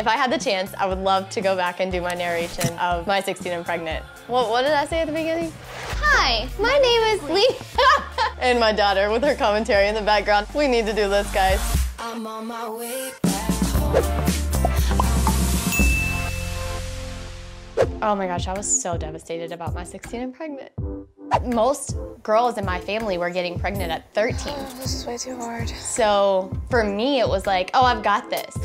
If I had the chance, I would love to go back and do my narration of my 16 and pregnant. What, what did I say at the beginning? Hi, my name is Lee. and my daughter with her commentary in the background. We need to do this, guys. I'm on my way back home. Oh my gosh, I was so devastated about my 16 and pregnant. Most girls in my family were getting pregnant at 13. Oh, this is way too hard. So for me, it was like, oh, I've got this.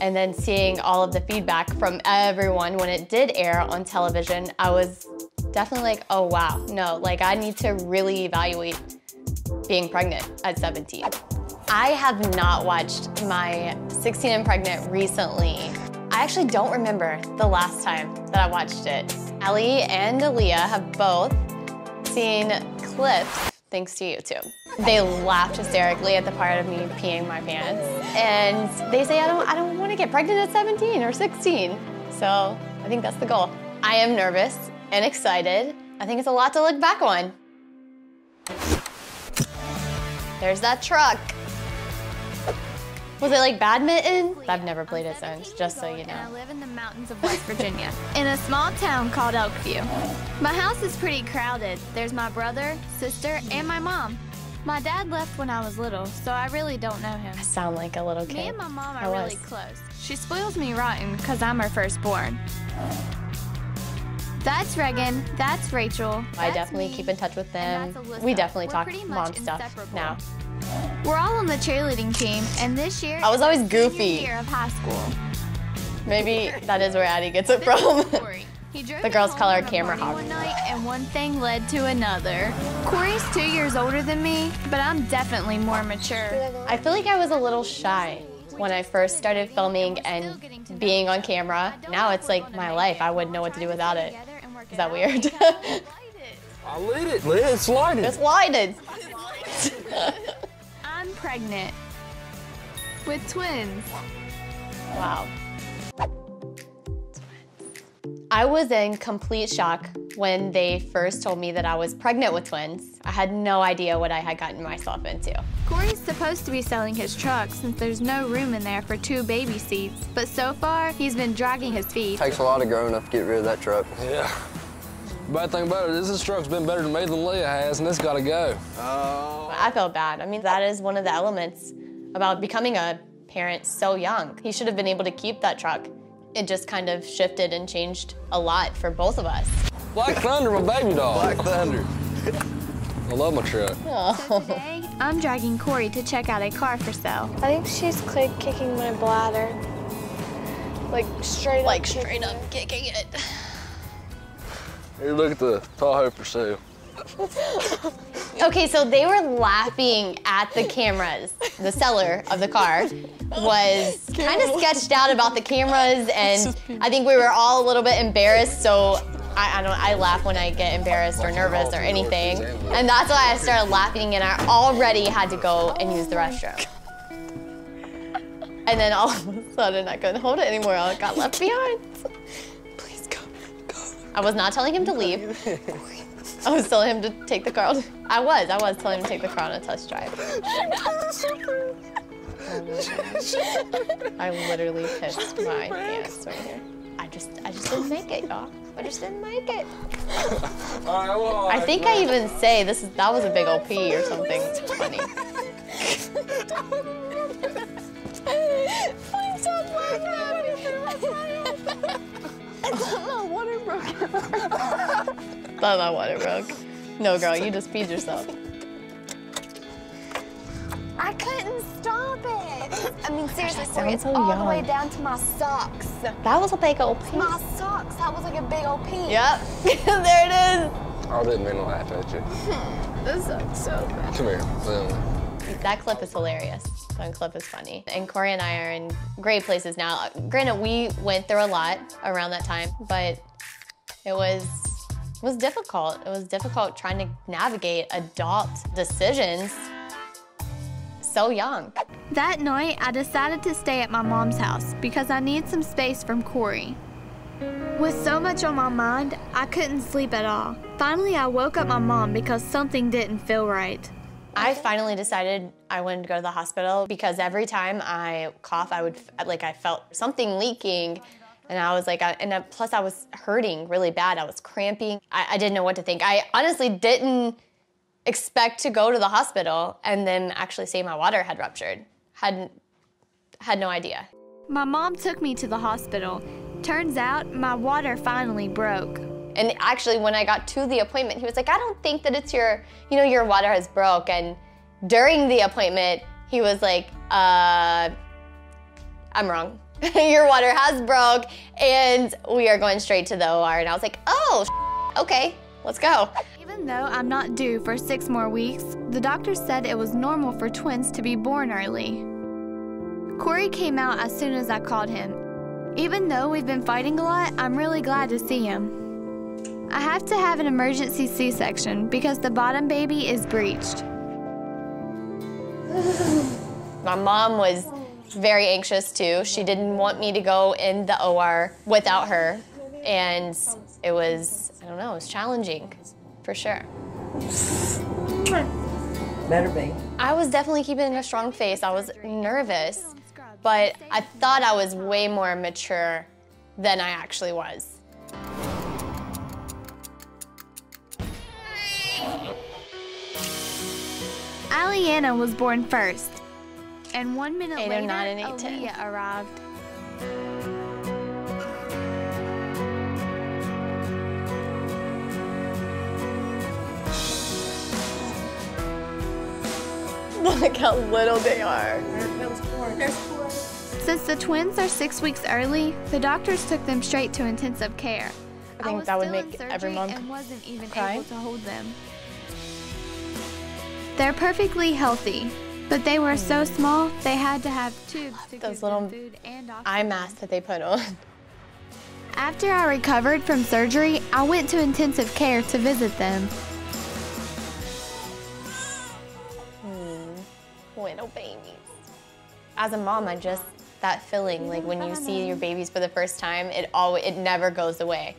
And then seeing all of the feedback from everyone when it did air on television, I was definitely like, oh wow, no, like I need to really evaluate being pregnant at 17. I have not watched my 16 and pregnant recently. I actually don't remember the last time that I watched it. Ellie and Aleeah have both seen clips thanks to YouTube. They laughed hysterically at the part of me peeing my pants. And they say I don't I don't want to get pregnant at 17 or 16. So I think that's the goal. I am nervous and excited. I think it's a lot to look back on. There's that truck. Was it like badminton? I've never played it since, just so you know. I live in the mountains of West Virginia, in a small town called Elkview. My house is pretty crowded. There's my brother, sister, and my mom. My dad left when I was little, so I really don't know him. I sound like a little kid. Me and my mom are really close. She spoils me rotten because I'm her firstborn. That's Reagan. That's Rachel. That's I definitely me, keep in touch with them. We definitely We're talk mom stuff now. We're all on the cheerleading team, and this year I was always goofy. Year of high school. Maybe that is where Addie gets it from. the girls call her camera hog. One night, and one thing led to another. Corey's two years older than me, but I'm definitely more mature. I feel like I was a little shy when I first started filming and being on camera. Now it's like my life. I wouldn't know what to do without it. Is that weird? I lit it. Lit it. It's lighted. It's lighted. I'm pregnant with twins. Wow. I was in complete shock when they first told me that I was pregnant with twins. I had no idea what I had gotten myself into. Corey's supposed to be selling his truck since there's no room in there for two baby seats, but so far he's been dragging his feet. Takes a lot of growing up to get rid of that truck. Yeah. Bad thing about it is this truck's been better to me than Leah has, and it's got to go. Oh. I felt bad. I mean, that is one of the elements about becoming a parent so young. He should have been able to keep that truck. It just kind of shifted and changed a lot for both of us. Black Thunder, my baby dog. Black Thunder. I love my truck. Oh. So today, I'm dragging Corey to check out a car for sale. I think she's kicking my bladder. Like straight like up. straight up kicking it. Here, look at the Tahoe for sale. okay, so they were laughing at the cameras. The seller of the car was kind of sketched out about the cameras, and I think we were all a little bit embarrassed. So I, I, don't. I laugh when I get embarrassed or nervous or anything, and that's why I started laughing. And I already had to go and use the restroom. And then all of a sudden, I couldn't hold it anymore. I got left behind. Please go, go. I was not telling him to leave. I was telling him to take the car. I was. I was telling him to take the car on a test drive. I literally pissed my pants right here. I just, I just didn't make it, y'all. I just didn't make it. I think I even say this is that was a big old pee or something. It's funny. Please stop laughing. Thought my water broke. Thought my water broke. No, girl, you just peed yourself. I couldn't stop it. I mean, seriously, Corey, it's so all young. the way down to my socks. That was a big old pee. My socks. That was like a big old pee. Yep. there it is. I didn't mean to laugh at you. this sucks so bad. Come here. Um, that clip is hilarious. That clip is funny. And Corey and I are in great places now. Granted, we went through a lot around that time, but it was it was difficult. It was difficult trying to navigate adult decisions so young. That night, I decided to stay at my mom's house because I need some space from Corey. With so much on my mind, I couldn't sleep at all. Finally, I woke up my mom because something didn't feel right. I finally decided I wanted to go to the hospital because every time I cough, I would like I felt something leaking, and I was like, I, and plus I was hurting really bad. I was cramping. I, I didn't know what to think. I honestly didn't expect to go to the hospital and then actually say my water had ruptured. Hadn't had no idea. My mom took me to the hospital. Turns out my water finally broke. And actually, when I got to the appointment, he was like, I don't think that it's your, you know, your water has broke. And during the appointment, he was like, uh, I'm wrong. your water has broke, and we are going straight to the OR. And I was like, oh, okay, let's go. Even though I'm not due for six more weeks, the doctor said it was normal for twins to be born early. Corey came out as soon as I called him. Even though we've been fighting a lot, I'm really glad to see him. I have to have an emergency C-section because the bottom baby is breached. My mom was very anxious too. She didn't want me to go in the OR without her. And it was, I don't know, it was challenging for sure. Better be. I was definitely keeping a strong face. I was nervous, but I thought I was way more mature than I actually was. Aliannah was born first, and one minute later, nine, and. Aleeah arrived. Look how little they are. Since the twins are six weeks early, the doctors took them straight to intensive care. I think was that would make every mom and wasn't even cry. able to hold them. They're perfectly healthy, but they were so small they had to have tubes to Hmm. Those give them little food and eye oxygen. mask that they put on. After I recovered from surgery, I went to intensive care to visit them. Little babies. As a mom, I just that feeling like when you see your babies for the first time, it always it never goes away.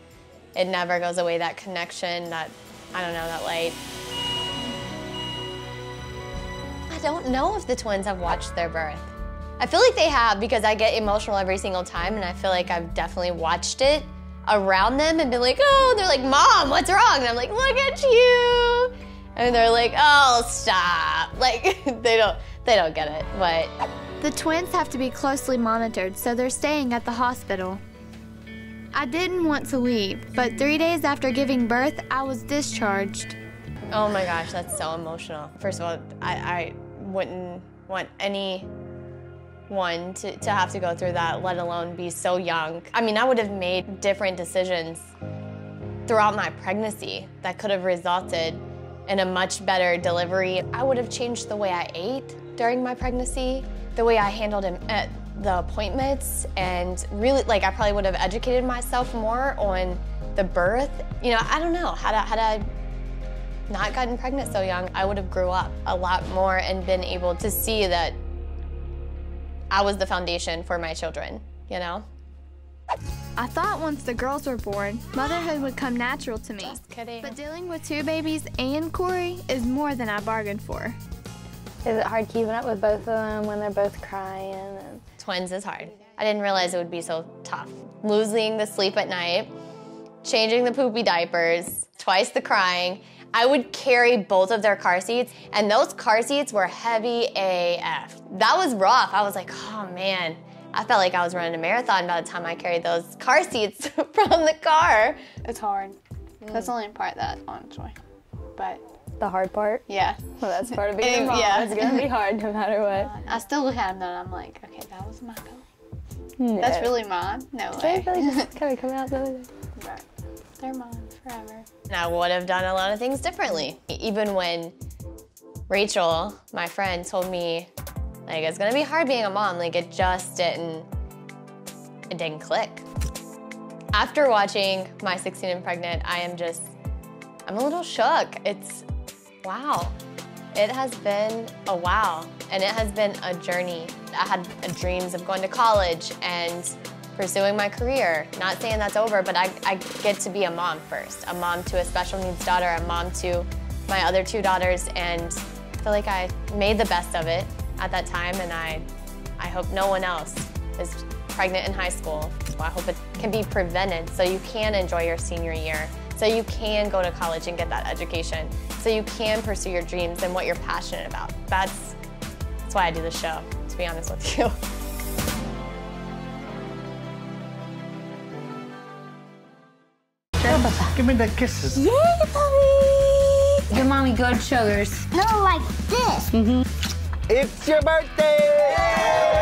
It never goes away. That connection, that I don't know, that light. I don't know if the twins have watched their birth. I feel like they have because I get emotional every single time, and I feel like I've definitely watched it around them and been like, oh, they're like, mom, what's wrong? And I'm like, look at you. And they're like, oh, stop. Like they don't they don't get it. But The twins have to be closely monitored, so they're staying at the hospital. I didn't want to leave, but three days after giving birth, I was discharged. oh my gosh, that's so emotional. First of all, I, I wouldn't want any one to, to have to go through that, let alone be so young. I mean, I would have made different decisions throughout my pregnancy that could have resulted in a much better delivery. I would have changed the way I ate during my pregnancy, the way I handled him at the appointments, and really, like, I probably would have educated myself more on the birth. You know, I don't know, had I, had I not gotten pregnant so young, I would have grew up a lot more and been able to see that I was the foundation for my children, you know? I thought once the girls were born, motherhood would come natural to me. Kidding. But dealing with two babies and Corey is more than I bargained for. Is it hard keeping up with both of them when they're both crying? And Twins is hard. I didn't realize it would be so tough. Losing the sleep at night, changing the poopy diapers, twice the crying. I would carry both of their car seats, and those car seats were heavy AF. That was rough. I was like, oh man. I felt like I was running a marathon by the time I carried those car seats from the car. It's hard. Mm. That's the only part that honestly. But the hard part? yeah. Well, that's part of being a mom. yeah. It's gonna be hard no matter what. I still look at them though and I'm like, okay, that was my goal. No. That's really mine. No They way. really just kind of come out the other day. But they're mine forever. And I would have done a lot of things differently. Even when Rachel, my friend, told me, like, it's gonna be hard being a mom, like, it just didn't, it didn't click. After watching My 16 and Pregnant, I am just, I'm a little shook. It's, wow. It has been a wow, and it has been a journey. I had dreams of going to college and pursuing my career. Not saying that's over, but I, I get to be a mom first. A mom to a special needs daughter, a mom to my other two daughters, and feel like I made the best of it at that time, and I, I hope no one else is pregnant in high school. So I hope it can be prevented so you can enjoy your senior year, so you can go to college and get that education, so you can pursue your dreams and what you're passionate about. That's, that's why I do the show, to be honest with you. Give me the kisses. Yay, puppy! Give mommy good sugars. No, like this. It's your birthday!